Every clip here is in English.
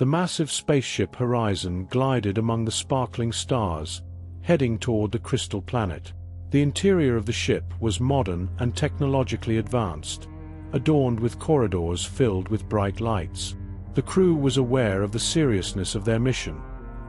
The massive spaceship Horizon glided among the sparkling stars, heading toward the crystal planet. The interior of the ship was modern and technologically advanced, adorned with corridors filled with bright lights. The crew was aware of the seriousness of their mission.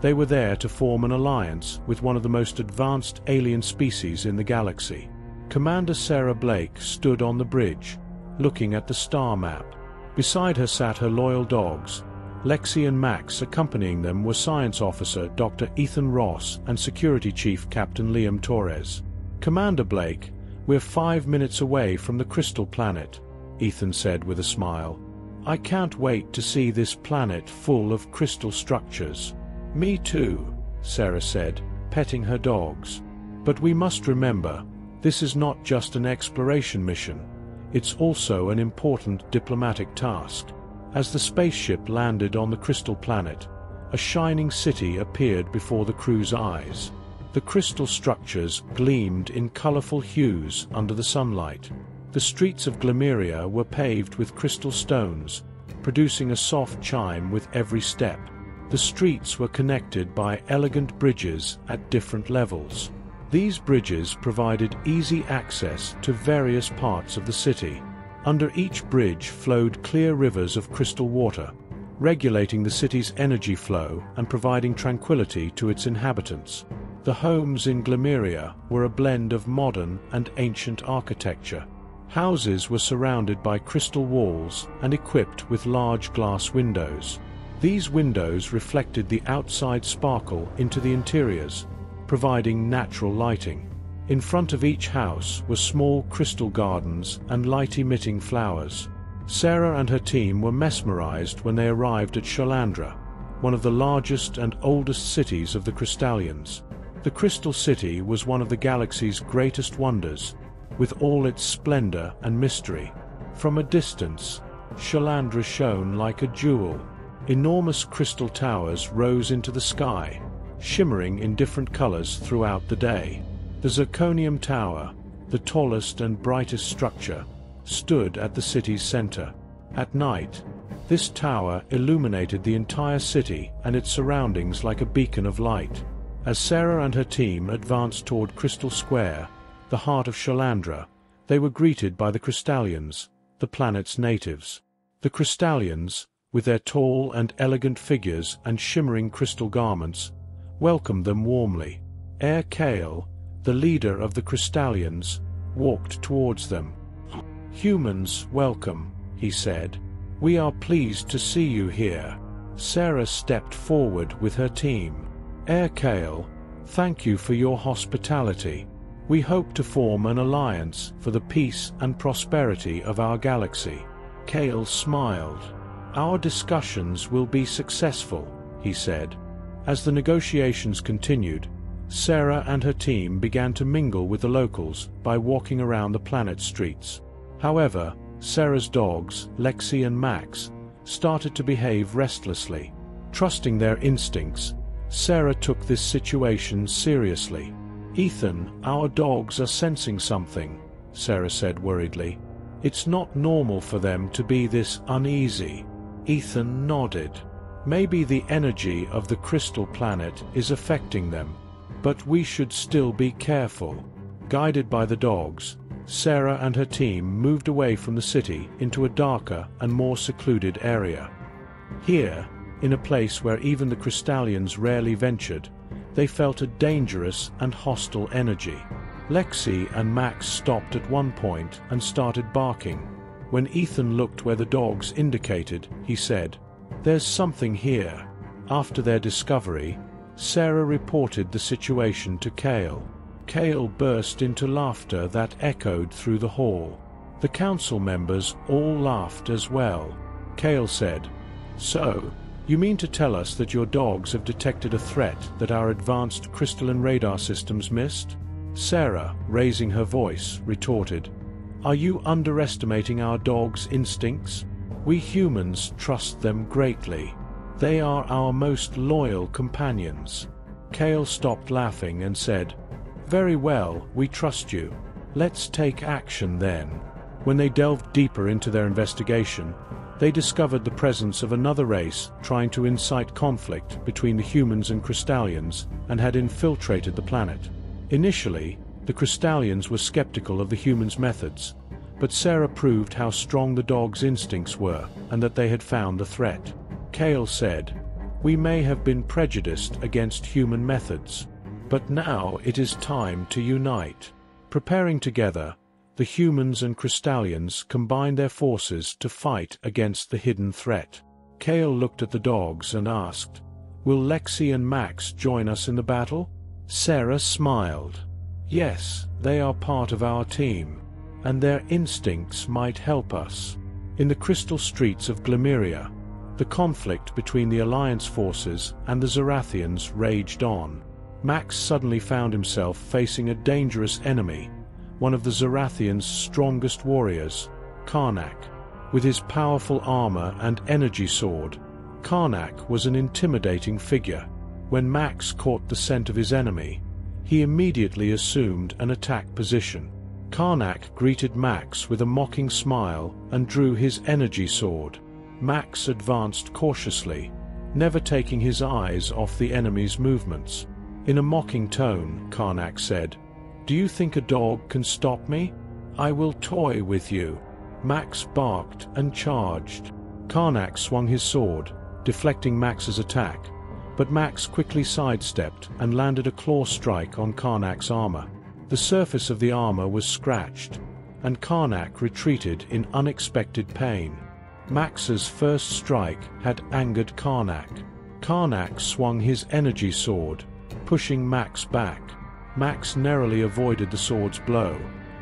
They were there to form an alliance with one of the most advanced alien species in the galaxy. Commander Sarah Blake stood on the bridge, looking at the star map. Beside her sat her loyal dogs. Lexi and Max accompanying them were Science Officer Dr. Ethan Ross and Security Chief Captain Liam Torres. Commander Blake, we're five minutes away from the Crystal Planet, Ethan said with a smile. I can't wait to see this planet full of crystal structures. Me too, Sarah said, petting her dogs. But we must remember, this is not just an exploration mission. It's also an important diplomatic task. As the spaceship landed on the crystal planet, a shining city appeared before the crew's eyes. The crystal structures gleamed in colorful hues under the sunlight. The streets of Glemeria were paved with crystal stones, producing a soft chime with every step. The streets were connected by elegant bridges at different levels. These bridges provided easy access to various parts of the city. Under each bridge flowed clear rivers of crystal water, regulating the city's energy flow and providing tranquility to its inhabitants. The homes in Glemeria were a blend of modern and ancient architecture. Houses were surrounded by crystal walls and equipped with large glass windows. These windows reflected the outside sparkle into the interiors, providing natural lighting. In front of each house were small crystal gardens and light-emitting flowers. Sarah and her team were mesmerized when they arrived at Shalandra, one of the largest and oldest cities of the Kristallians. The Crystal City was one of the galaxy's greatest wonders, with all its splendor and mystery. From a distance, Shalandra shone like a jewel. Enormous crystal towers rose into the sky, shimmering in different colors throughout the day. The Zirconium Tower, the tallest and brightest structure, stood at the city's center. At night, this tower illuminated the entire city and its surroundings like a beacon of light. As Sarah and her team advanced toward Crystal Square, the heart of Shalandra, they were greeted by the Kristallians, the planet's natives. The Kristallians, with their tall and elegant figures and shimmering crystal garments, welcomed them warmly. Air Kale, the leader of the Kristallians, walked towards them. Humans, welcome, he said. We are pleased to see you here. Sarah stepped forward with her team. Air Kale, thank you for your hospitality. We hope to form an alliance for the peace and prosperity of our galaxy. Kale smiled. Our discussions will be successful, he said. As the negotiations continued, Sarah and her team began to mingle with the locals by walking around the planet's streets. However, Sarah's dogs, Lexi and Max, started to behave restlessly. Trusting their instincts, Sarah took this situation seriously. Ethan, our dogs are sensing something, Sarah said worriedly. It's not normal for them to be this uneasy. Ethan nodded. Maybe the energy of the crystal planet is affecting them, but we should still be careful. Guided by the dogs, Sarah and her team moved away from the city into a darker and more secluded area. Here, in a place where even the Kristallians rarely ventured, they felt a dangerous and hostile energy. Lexi and Max stopped at one point and started barking. When Ethan looked where the dogs indicated, he said, There's something here. After their discovery, Sarah reported the situation to Kale. Kale burst into laughter that echoed through the hall. The council members all laughed as well. Kale said, So, you mean to tell us that your dogs have detected a threat that our advanced crystalline radar systems missed? Sarah, raising her voice, retorted, Are you underestimating our dogs' instincts? We humans trust them greatly. They are our most loyal companions. Kale stopped laughing and said, Very well, we trust you. Let's take action then. When they delved deeper into their investigation, they discovered the presence of another race trying to incite conflict between the humans and Kristallians and had infiltrated the planet. Initially, the Kristallians were skeptical of the humans' methods, but Sarah proved how strong the dog's instincts were and that they had found the threat. Kale said, We may have been prejudiced against human methods, but now it is time to unite. Preparing together, the humans and Kristallians combined their forces to fight against the hidden threat. Kale looked at the dogs and asked, Will Lexi and Max join us in the battle? Sarah smiled. Yes, they are part of our team, and their instincts might help us. In the crystal streets of Glemeria, the conflict between the Alliance forces and the Zarathians raged on. Max suddenly found himself facing a dangerous enemy, one of the Zarathians' strongest warriors, Karnak. With his powerful armor and energy sword, Karnak was an intimidating figure. When Max caught the scent of his enemy, he immediately assumed an attack position. Karnak greeted Max with a mocking smile and drew his energy sword. Max advanced cautiously, never taking his eyes off the enemy's movements. In a mocking tone, Karnak said, Do you think a dog can stop me? I will toy with you. Max barked and charged. Karnak swung his sword, deflecting Max's attack, but Max quickly sidestepped and landed a claw strike on Karnak's armor. The surface of the armor was scratched, and Karnak retreated in unexpected pain. Max's first strike had angered Karnak. Karnak swung his energy sword, pushing Max back. Max narrowly avoided the sword's blow,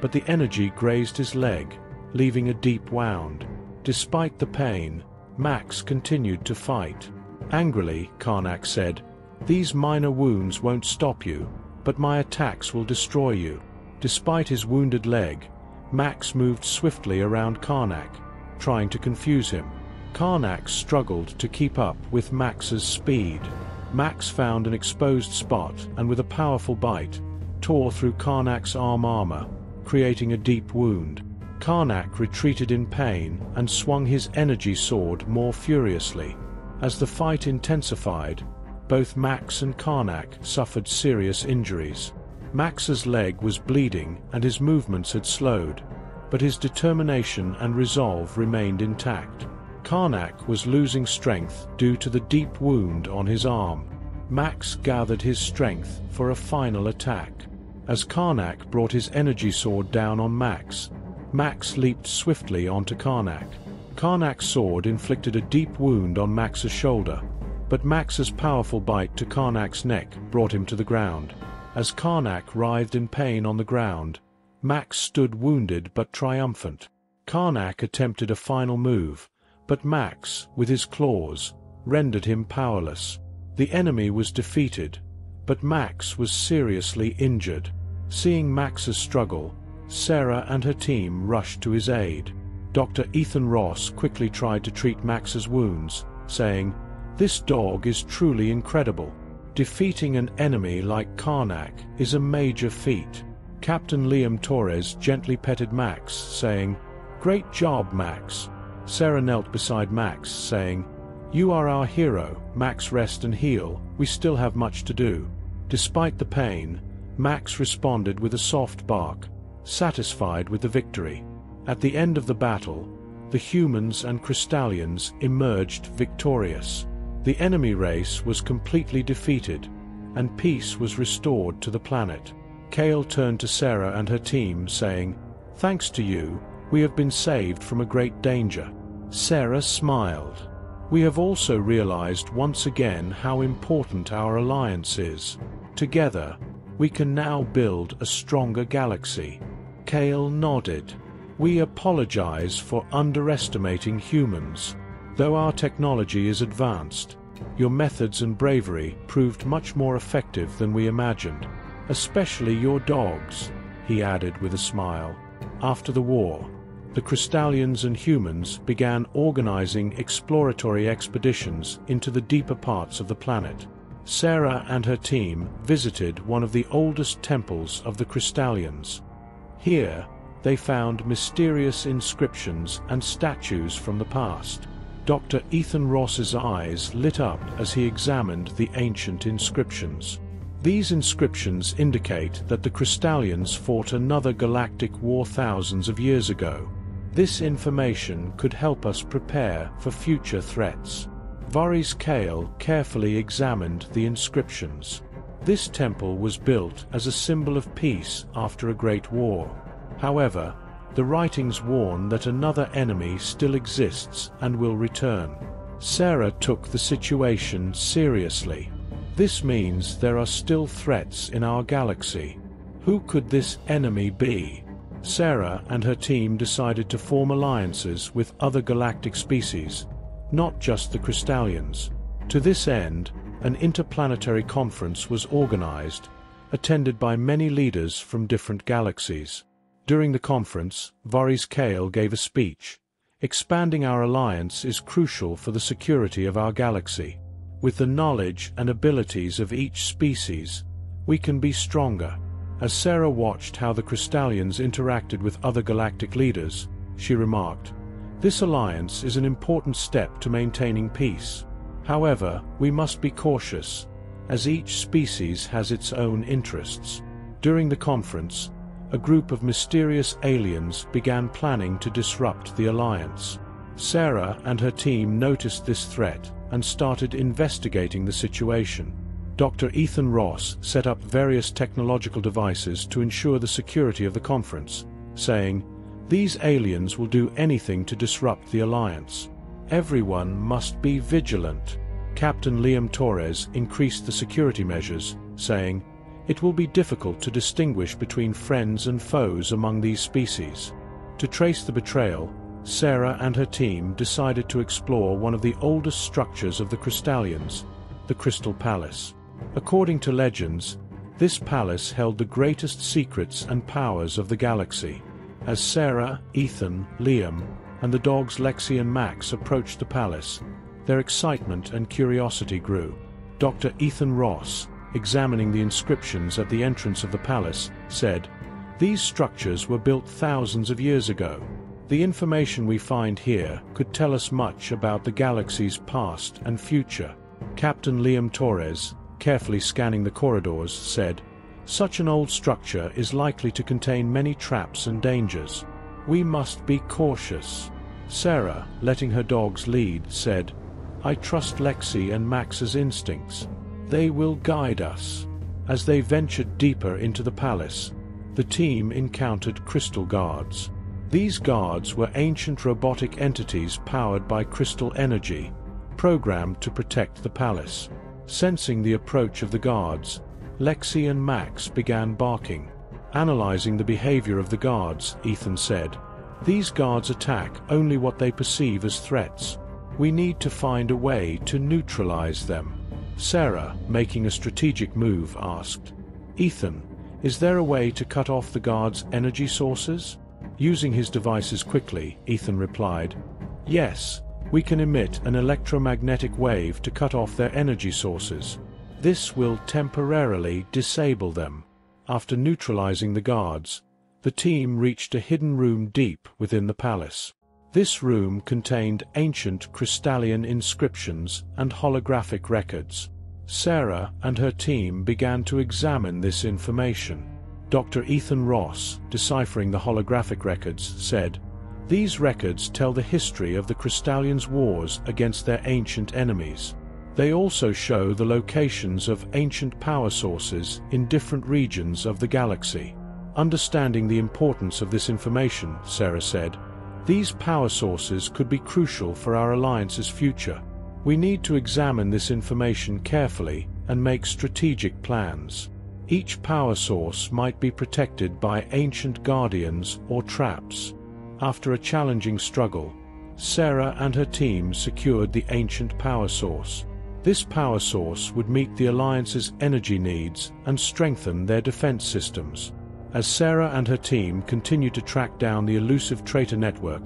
but the energy grazed his leg, leaving a deep wound. Despite the pain, Max continued to fight. Angrily, Karnak said, These minor wounds won't stop you, but my attacks will destroy you. Despite his wounded leg, Max moved swiftly around Karnak, trying to confuse him. Karnak struggled to keep up with Max's speed. Max found an exposed spot and with a powerful bite, tore through Karnak's arm armor, creating a deep wound. Karnak retreated in pain and swung his energy sword more furiously. As the fight intensified, both Max and Karnak suffered serious injuries. Max's leg was bleeding and his movements had slowed, but his determination and resolve remained intact. Karnak was losing strength due to the deep wound on his arm. Max gathered his strength for a final attack. As Karnak brought his energy sword down on Max, Max leaped swiftly onto Karnak. Karnak's sword inflicted a deep wound on Max's shoulder, but Max's powerful bite to Karnak's neck brought him to the ground. As Karnak writhed in pain on the ground, Max stood wounded but triumphant. Karnak attempted a final move, but Max, with his claws, rendered him powerless. The enemy was defeated, but Max was seriously injured. Seeing Max's struggle, Sarah and her team rushed to his aid. Dr. Ethan Ross quickly tried to treat Max's wounds, saying, This dog is truly incredible. Defeating an enemy like Karnak is a major feat. Captain Liam Torres gently petted Max, saying, Great job, Max. Sarah knelt beside Max, saying, You are our hero, Max rest and heal, we still have much to do. Despite the pain, Max responded with a soft bark, satisfied with the victory. At the end of the battle, the humans and Kristallians emerged victorious. The enemy race was completely defeated, and peace was restored to the planet. Kale turned to Sarah and her team, saying, Thanks to you, we have been saved from a great danger. Sarah smiled. We have also realized once again how important our alliance is. Together, we can now build a stronger galaxy. Kale nodded. We apologize for underestimating humans. Though our technology is advanced, your methods and bravery proved much more effective than we imagined. Especially your dogs, he added with a smile. After the war, the Kristallians and humans began organizing exploratory expeditions into the deeper parts of the planet. Sarah and her team visited one of the oldest temples of the Kristallians. Here, they found mysterious inscriptions and statues from the past. Dr. Ethan Ross's eyes lit up as he examined the ancient inscriptions. These inscriptions indicate that the Kristallians fought another galactic war thousands of years ago. This information could help us prepare for future threats. Varys Kale carefully examined the inscriptions. This temple was built as a symbol of peace after a great war. However, the writings warn that another enemy still exists and will return. Sarah took the situation seriously. This means there are still threats in our galaxy. Who could this enemy be? Sarah and her team decided to form alliances with other galactic species, not just the Kristallians. To this end, an interplanetary conference was organized, attended by many leaders from different galaxies. During the conference, Varys Kale gave a speech. Expanding our alliance is crucial for the security of our galaxy. With the knowledge and abilities of each species, we can be stronger. As Sarah watched how the Kristallians interacted with other galactic leaders, she remarked, This alliance is an important step to maintaining peace. However, we must be cautious, as each species has its own interests. During the conference, a group of mysterious aliens began planning to disrupt the Alliance. Sarah and her team noticed this threat and started investigating the situation. Dr. Ethan Ross set up various technological devices to ensure the security of the conference, saying, These aliens will do anything to disrupt the Alliance. Everyone must be vigilant. Captain Liam Torres increased the security measures, saying, it will be difficult to distinguish between friends and foes among these species. To trace the betrayal, Sarah and her team decided to explore one of the oldest structures of the Kristallians, the Crystal Palace. According to legends, this palace held the greatest secrets and powers of the galaxy. As Sarah, Ethan, Liam, and the dogs Lexi and Max approached the palace, their excitement and curiosity grew. Dr. Ethan Ross, examining the inscriptions at the entrance of the palace, said, These structures were built thousands of years ago. The information we find here could tell us much about the galaxy's past and future. Captain Liam Torres, carefully scanning the corridors, said, Such an old structure is likely to contain many traps and dangers. We must be cautious. Sarah, letting her dogs lead, said, I trust Lexi and Max's instincts. They will guide us. As they ventured deeper into the palace, the team encountered crystal guards. These guards were ancient robotic entities powered by crystal energy, programmed to protect the palace. Sensing the approach of the guards, Lexi and Max began barking. Analyzing the behavior of the guards, Ethan said, These guards attack only what they perceive as threats. We need to find a way to neutralize them. Sarah, making a strategic move, asked, Ethan, is there a way to cut off the guard's energy sources? Using his devices quickly, Ethan replied, Yes, we can emit an electromagnetic wave to cut off their energy sources. This will temporarily disable them. After neutralizing the guards, the team reached a hidden room deep within the palace. This room contained ancient Kristallian inscriptions and holographic records. Sarah and her team began to examine this information. Dr. Ethan Ross, deciphering the holographic records, said, These records tell the history of the Kristallians' wars against their ancient enemies. They also show the locations of ancient power sources in different regions of the galaxy. Understanding the importance of this information, Sarah said, these power sources could be crucial for our alliance's future. We need to examine this information carefully and make strategic plans. Each power source might be protected by ancient guardians or traps. After a challenging struggle, Sarah and her team secured the ancient power source. This power source would meet the Alliance's energy needs and strengthen their defense systems. As Sarah and her team continued to track down the elusive traitor network,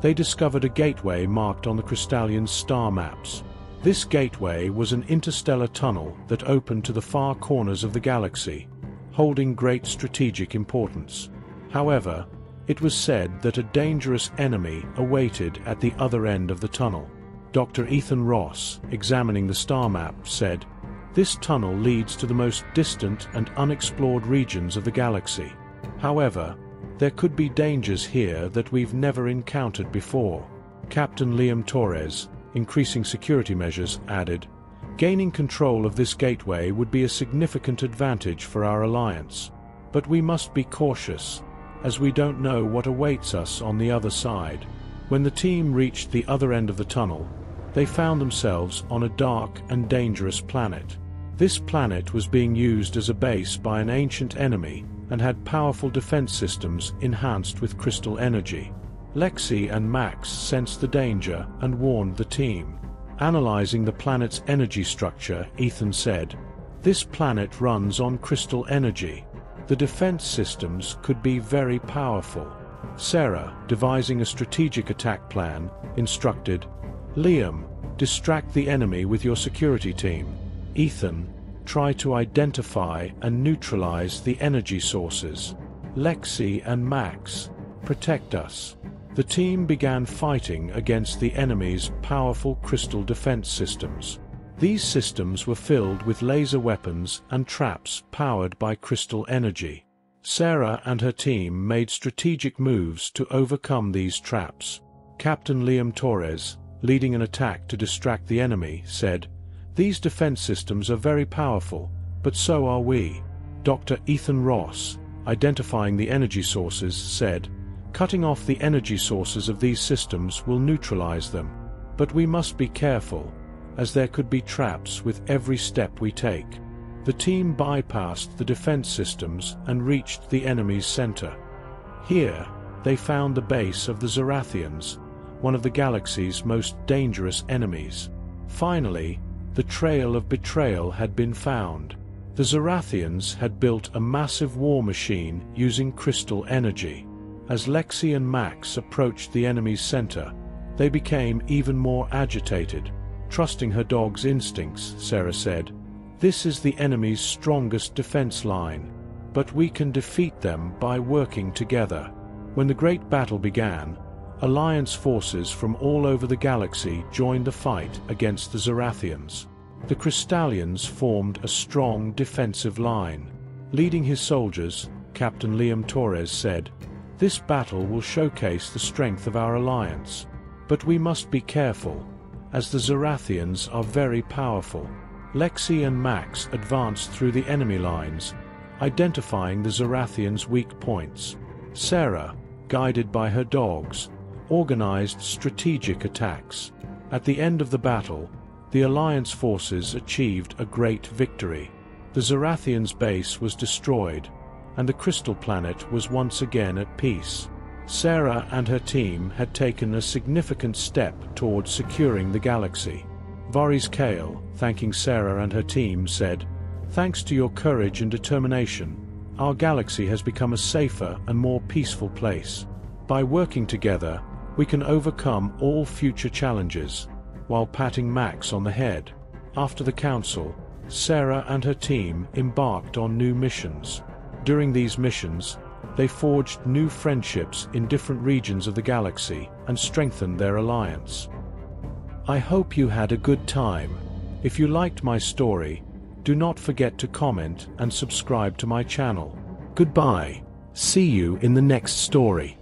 they discovered a gateway marked on the Kristallian star maps. This gateway was an interstellar tunnel that opened to the far corners of the galaxy, holding great strategic importance. However, It was said that a dangerous enemy awaited at the other end of the tunnel. Dr. Ethan Ross, examining the star map, said, This tunnel leads to the most distant and unexplored regions of the galaxy. However, there could be dangers here that we've never encountered before. Captain Liam Torres, increasing security measures, added, Gaining control of this gateway would be a significant advantage for our alliance. But we must be cautious, as we don't know what awaits us on the other side. When the team reached the other end of the tunnel, they found themselves on a dark and dangerous planet. This planet was being used as a base by an ancient enemy and had powerful defense systems enhanced with crystal energy. Lexi and Max sensed the danger and warned the team. Analyzing the planet's energy structure, Ethan said, This planet runs on crystal energy. The defense systems could be very powerful. Sarah, devising a strategic attack plan, instructed, Liam, distract the enemy with your security team. Ethan, try to identify and neutralize the energy sources. Lexi and Max, protect us. The team began fighting against the enemy's powerful crystal defense systems. These systems were filled with laser weapons and traps powered by crystal energy. Sarah and her team made strategic moves to overcome these traps. Captain Liam Torres, leading an attack to distract the enemy, said, These defense systems are very powerful, but so are we. Dr. Ethan Ross, identifying the energy sources, said, Cutting off the energy sources of these systems will neutralize them. But we must be careful, as there could be traps with every step we take. The team bypassed the defense systems and reached the enemy's center. Here, they found the base of the Zarathians, one of the galaxy's most dangerous enemies. Finally, the trail of betrayal had been found. The Zarathians had built a massive war machine using crystal energy. As Lexi and Max approached the enemy's center, they became even more agitated. Trusting her dog's instincts, Sarah said, This is the enemy's strongest defense line, but we can defeat them by working together. When the great battle began, Alliance forces from all over the galaxy joined the fight against the Zarathians. The Kristallians formed a strong defensive line. Leading his soldiers, Captain Liam Torres said, This battle will showcase the strength of our alliance. But we must be careful as the Zarathians are very powerful. Lexi and Max advanced through the enemy lines, identifying the Zarathians' weak points. Sarah, guided by her dogs, organized strategic attacks. At the end of the battle, the Alliance forces achieved a great victory. The Zarathians' base was destroyed, and the Crystal Planet was once again at peace. Sarah and her team had taken a significant step towards securing the galaxy. Varys Kale, thanking Sarah and her team, said, Thanks to your courage and determination, our galaxy has become a safer and more peaceful place. By working together, we can overcome all future challenges, while patting Max on the head. After the council, Sarah and her team embarked on new missions. During these missions, they forged new friendships in different regions of the galaxy and strengthened their alliance. I hope you had a good time. If you liked my story, do not forget to comment and subscribe to my channel. Goodbye. See you in the next story.